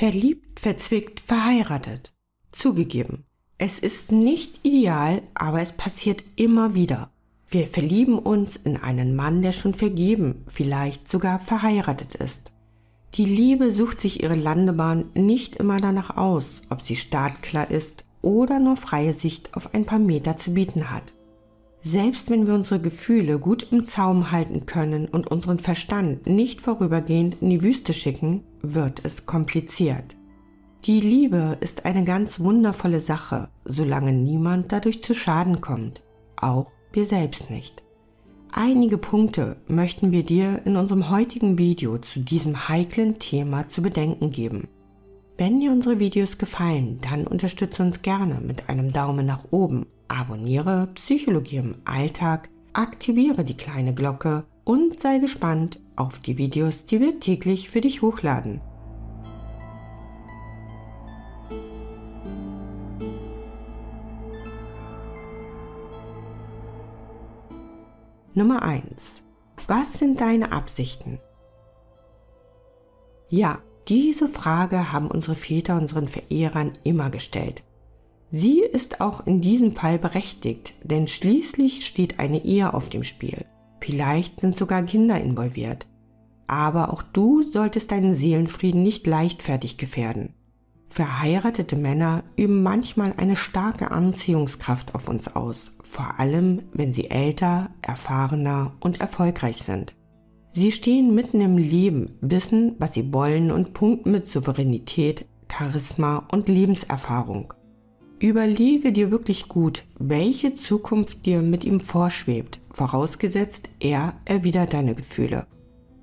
Verliebt, verzwickt, verheiratet. Zugegeben, es ist nicht ideal, aber es passiert immer wieder. Wir verlieben uns in einen Mann, der schon vergeben, vielleicht sogar verheiratet ist. Die Liebe sucht sich ihre Landebahn nicht immer danach aus, ob sie startklar ist oder nur freie Sicht auf ein paar Meter zu bieten hat. Selbst wenn wir unsere Gefühle gut im Zaum halten können und unseren Verstand nicht vorübergehend in die Wüste schicken, wird es kompliziert. Die Liebe ist eine ganz wundervolle Sache, solange niemand dadurch zu Schaden kommt, auch wir selbst nicht. Einige Punkte möchten wir dir in unserem heutigen Video zu diesem heiklen Thema zu bedenken geben. Wenn dir unsere Videos gefallen, dann unterstütze uns gerne mit einem Daumen nach oben, abonniere Psychologie im Alltag, aktiviere die kleine Glocke und sei gespannt auf die Videos, die wir täglich für dich hochladen. Nummer 1. Was sind deine Absichten? Ja, diese Frage haben unsere Väter unseren Verehrern immer gestellt. Sie ist auch in diesem Fall berechtigt, denn schließlich steht eine Ehe auf dem Spiel. Vielleicht sind sogar Kinder involviert. Aber auch du solltest deinen Seelenfrieden nicht leichtfertig gefährden. Verheiratete Männer üben manchmal eine starke Anziehungskraft auf uns aus, vor allem wenn sie älter, erfahrener und erfolgreich sind. Sie stehen mitten im Leben, wissen, was sie wollen und punkten mit Souveränität, Charisma und Lebenserfahrung. Überlege dir wirklich gut, welche Zukunft dir mit ihm vorschwebt, vorausgesetzt er erwidert deine Gefühle.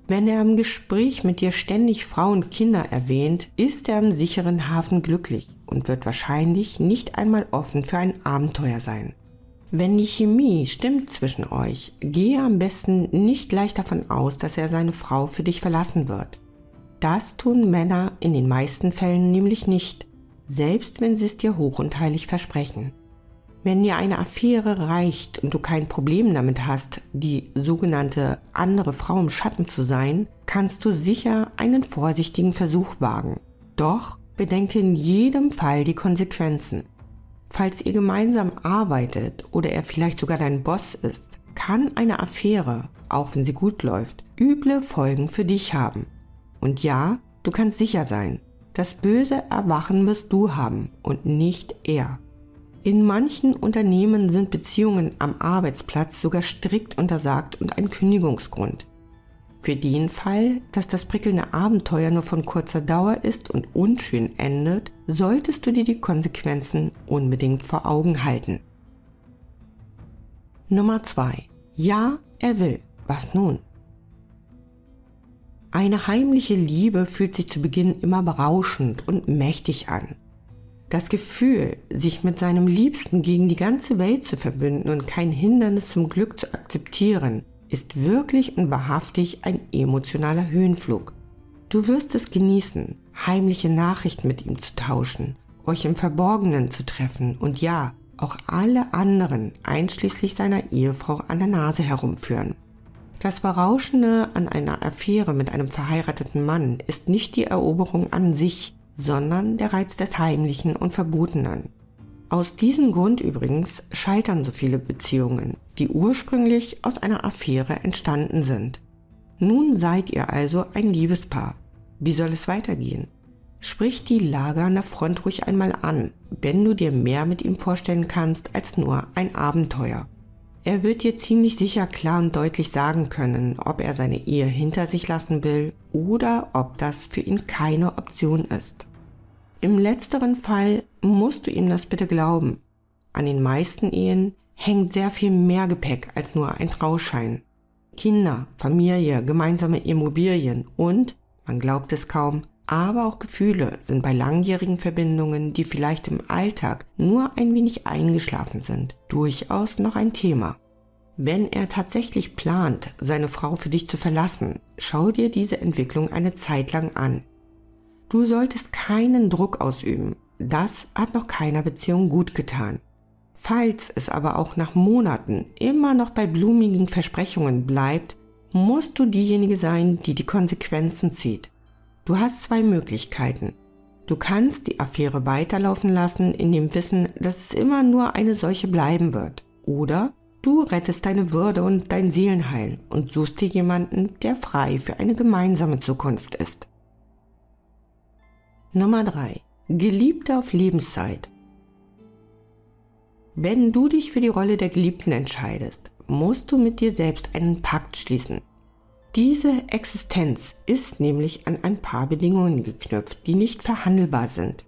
Wenn er im Gespräch mit dir ständig Frau und Kinder erwähnt, ist er im sicheren Hafen glücklich und wird wahrscheinlich nicht einmal offen für ein Abenteuer sein. Wenn die Chemie stimmt zwischen euch, gehe am besten nicht leicht davon aus, dass er seine Frau für dich verlassen wird. Das tun Männer in den meisten Fällen nämlich nicht, selbst wenn sie es dir hoch und heilig versprechen. Wenn dir eine Affäre reicht und du kein Problem damit hast, die sogenannte andere Frau im Schatten zu sein, kannst du sicher einen vorsichtigen Versuch wagen. Doch bedenke in jedem Fall die Konsequenzen. Falls ihr gemeinsam arbeitet oder er vielleicht sogar dein Boss ist, kann eine Affäre, auch wenn sie gut läuft, üble Folgen für dich haben. Und ja, du kannst sicher sein, das böse Erwachen wirst du haben und nicht er. In manchen Unternehmen sind Beziehungen am Arbeitsplatz sogar strikt untersagt und ein Kündigungsgrund. Für den Fall, dass das prickelnde Abenteuer nur von kurzer Dauer ist und unschön endet, solltest du dir die Konsequenzen unbedingt vor Augen halten. Nummer 2. Ja, er will. Was nun? Eine heimliche Liebe fühlt sich zu Beginn immer berauschend und mächtig an. Das Gefühl, sich mit seinem Liebsten gegen die ganze Welt zu verbünden und kein Hindernis zum Glück zu akzeptieren, ist wirklich und wahrhaftig ein emotionaler Höhenflug. Du wirst es genießen, heimliche Nachrichten mit ihm zu tauschen, euch im Verborgenen zu treffen und ja, auch alle anderen, einschließlich seiner Ehefrau, an der Nase herumführen. Das Berauschende an einer Affäre mit einem verheirateten Mann ist nicht die Eroberung an sich, sondern der Reiz des Heimlichen und Verbotenen. Aus diesem Grund übrigens scheitern so viele Beziehungen, die ursprünglich aus einer Affäre entstanden sind. Nun seid ihr also ein Liebespaar. Wie soll es weitergehen? Sprich die Lage an der Front ruhig einmal an, wenn du dir mehr mit ihm vorstellen kannst als nur ein Abenteuer. Er wird dir ziemlich sicher klar und deutlich sagen können, ob er seine Ehe hinter sich lassen will oder ob das für ihn keine Option ist. Im letzteren Fall musst du ihm das bitte glauben. An den meisten Ehen hängt sehr viel mehr Gepäck als nur ein Trauschein. Kinder, Familie, gemeinsame Immobilien und, man glaubt es kaum, aber auch Gefühle sind bei langjährigen Verbindungen, die vielleicht im Alltag nur ein wenig eingeschlafen sind, durchaus noch ein Thema. Wenn er tatsächlich plant, seine Frau für dich zu verlassen, schau dir diese Entwicklung eine Zeit lang an. Du solltest keinen Druck ausüben. Das hat noch keiner Beziehung gut getan. Falls es aber auch nach Monaten immer noch bei blumigen Versprechungen bleibt, musst du diejenige sein, die die Konsequenzen zieht. Du hast zwei Möglichkeiten. Du kannst die Affäre weiterlaufen lassen in dem Wissen, dass es immer nur eine solche bleiben wird. Oder du rettest deine Würde und dein Seelenheil und suchst dir jemanden, der frei für eine gemeinsame Zukunft ist. Nummer 3. Geliebte auf Lebenszeit. Wenn du dich für die Rolle der Geliebten entscheidest, musst du mit dir selbst einen Pakt schließen. Diese Existenz ist nämlich an ein paar Bedingungen geknüpft, die nicht verhandelbar sind.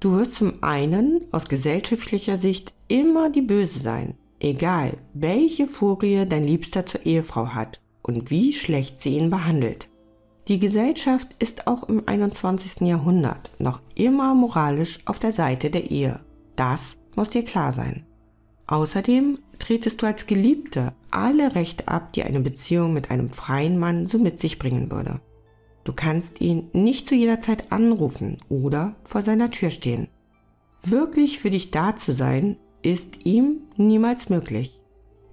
Du wirst zum einen aus gesellschaftlicher Sicht immer die Böse sein, egal welche Furie dein Liebster zur Ehefrau hat und wie schlecht sie ihn behandelt. Die Gesellschaft ist auch im 21. Jahrhundert noch immer moralisch auf der Seite der Ehe. Das muss dir klar sein. Außerdem tretest du als Geliebte alle Rechte ab, die eine Beziehung mit einem freien Mann so mit sich bringen würde. Du kannst ihn nicht zu jeder Zeit anrufen oder vor seiner Tür stehen. Wirklich für dich da zu sein, ist ihm niemals möglich.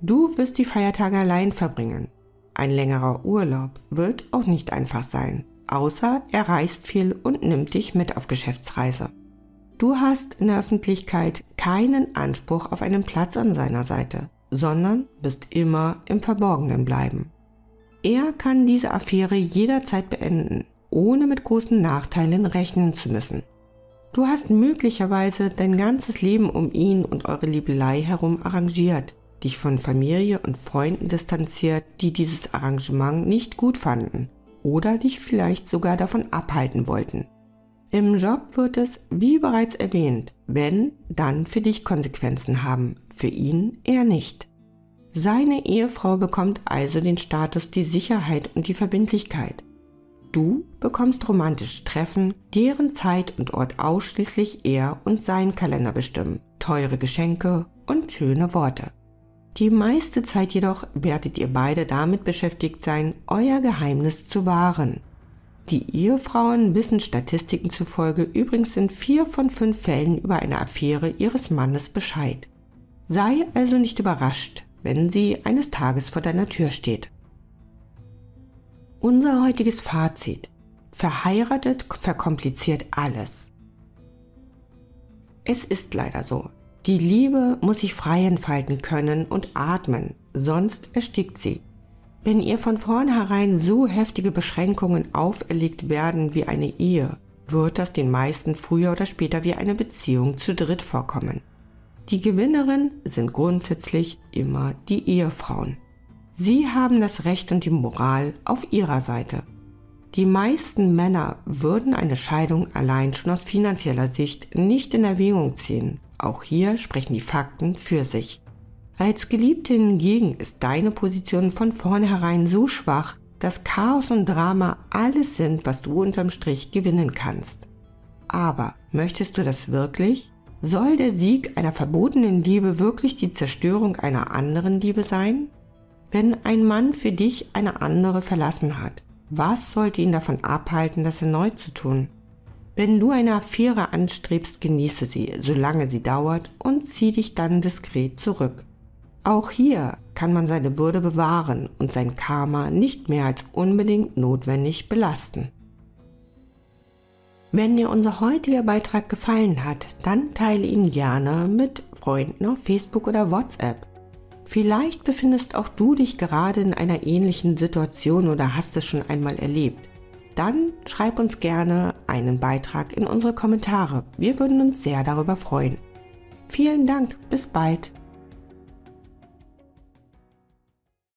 Du wirst die Feiertage allein verbringen. Ein längerer Urlaub wird auch nicht einfach sein, außer er reist viel und nimmt dich mit auf Geschäftsreise. Du hast in der Öffentlichkeit keinen Anspruch auf einen Platz an seiner Seite, sondern bist immer im Verborgenen bleiben. Er kann diese Affäre jederzeit beenden, ohne mit großen Nachteilen rechnen zu müssen. Du hast möglicherweise dein ganzes Leben um ihn und eure Liebelei herum arrangiert, dich von Familie und Freunden distanziert, die dieses Arrangement nicht gut fanden oder dich vielleicht sogar davon abhalten wollten. Im Job wird es, wie bereits erwähnt, wenn, dann für dich Konsequenzen haben, für ihn eher nicht. Seine Ehefrau bekommt also den Status die Sicherheit und die Verbindlichkeit. Du bekommst romantische Treffen, deren Zeit und Ort ausschließlich er und sein Kalender bestimmen, teure Geschenke und schöne Worte. Die meiste Zeit jedoch werdet ihr beide damit beschäftigt sein, euer Geheimnis zu wahren. Die Ehefrauen wissen Statistiken zufolge übrigens in vier von fünf Fällen über eine Affäre ihres Mannes Bescheid. Sei also nicht überrascht, wenn sie eines Tages vor deiner Tür steht. Unser heutiges Fazit. Verheiratet verkompliziert alles. Es ist leider so. Die Liebe muss sich frei entfalten können und atmen, sonst erstickt sie. Wenn ihr von vornherein so heftige Beschränkungen auferlegt werden wie eine Ehe, wird das den meisten früher oder später wie eine Beziehung zu dritt vorkommen. Die Gewinnerin sind grundsätzlich immer die Ehefrauen. Sie haben das Recht und die Moral auf ihrer Seite. Die meisten Männer würden eine Scheidung allein schon aus finanzieller Sicht nicht in Erwägung ziehen. Auch hier sprechen die Fakten für sich. Als Geliebte hingegen ist deine Position von vornherein so schwach, dass Chaos und Drama alles sind, was du unterm Strich gewinnen kannst. Aber möchtest du das wirklich? Soll der Sieg einer verbotenen Liebe wirklich die Zerstörung einer anderen Liebe sein? Wenn ein Mann für dich eine andere verlassen hat, was sollte ihn davon abhalten, das erneut zu tun? Wenn du eine Affäre anstrebst, genieße sie, solange sie dauert, und zieh dich dann diskret zurück. Auch hier kann man seine Würde bewahren und sein Karma nicht mehr als unbedingt notwendig belasten. Wenn dir unser heutiger Beitrag gefallen hat, dann teile ihn gerne mit Freunden auf Facebook oder WhatsApp. Vielleicht befindest auch du dich gerade in einer ähnlichen Situation oder hast es schon einmal erlebt. Dann schreib uns gerne einen Beitrag in unsere Kommentare. Wir würden uns sehr darüber freuen. Vielen Dank, bis bald.